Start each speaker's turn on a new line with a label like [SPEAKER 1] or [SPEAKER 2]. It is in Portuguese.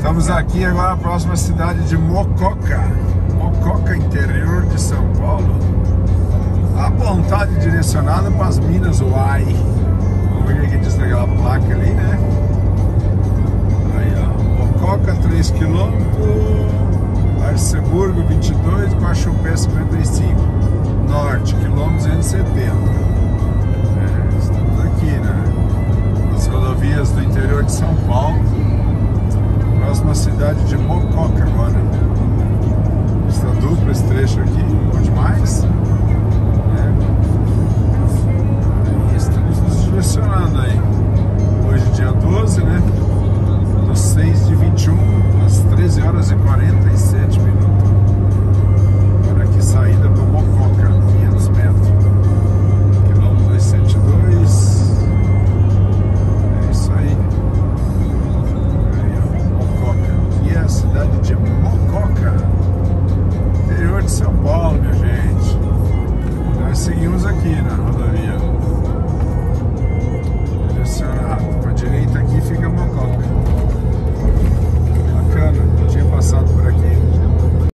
[SPEAKER 1] Estamos aqui agora, próxima cidade de Mococa. Mococa, interior de São Paulo. Apontado e direcionado para as Minas Uai. Vamos ver o que diz naquela placa ali, né? Aí, ó. Mococa, 3 km. Arceburgo, 22. Guaxupé, 55. Hallelujah.